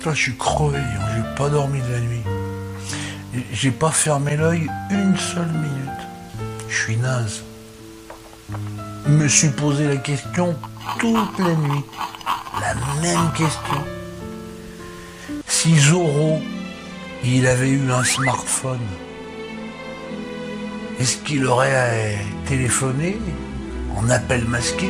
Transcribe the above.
Toi, je suis crevé, hein. j'ai pas dormi de la nuit. J'ai pas fermé l'œil une seule minute. Je suis naze. Je me suis posé la question toute la nuit. La même question. Si Zorro, il avait eu un smartphone, est-ce qu'il aurait euh, téléphoné en appel masqué?